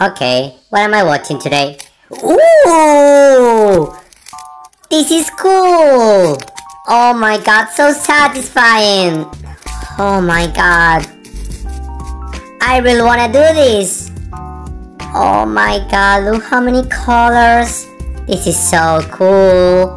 Okay, what am I watching today? Ooh! This is cool! Oh my god, so satisfying! Oh my god. I really wanna do this! Oh my god, look how many colors! This is so cool!